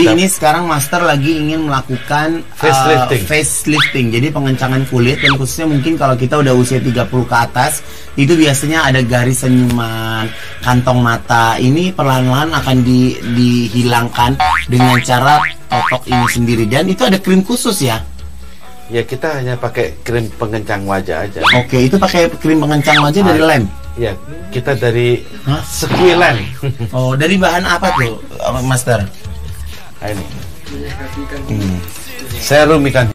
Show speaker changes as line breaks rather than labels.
Jadi ini sekarang Master lagi ingin melakukan
Facelifting.
uh, facelifting. Jadi pengencangan kulit dan khususnya mungkin kalau kita udah usia 30 ke atas itu biasanya ada garis senyuman, kantong mata. Ini perlahan-lahan akan di- dihilangkan dengan cara totok ini sendiri dan itu ada krim khusus ya.
Ya kita hanya pakai krim pengencang wajah aja.
Oke, itu pakai krim pengencang wajah dari lem.
Ya kita dari
Hah? Oh, dari bahan apa tuh, uh, Master?
Ini. Serum ikan